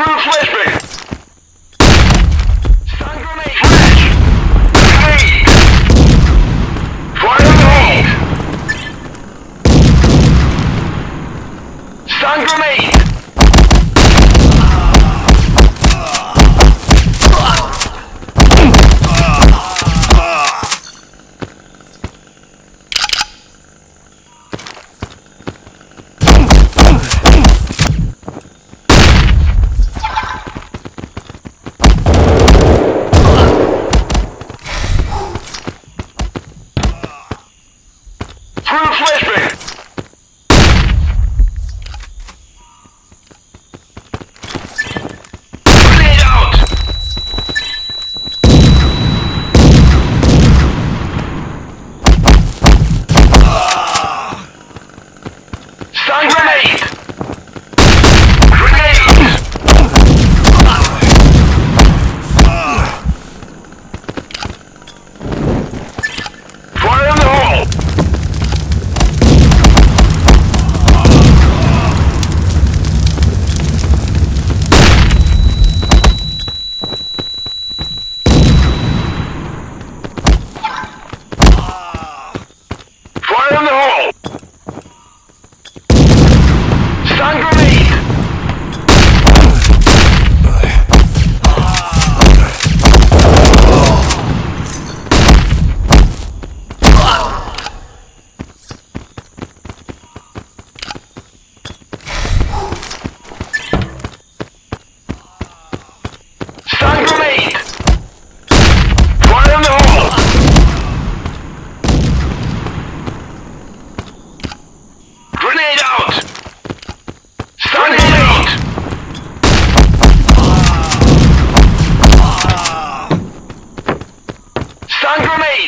Through flashbang! Stun grenade! Through flashbang! Cover me!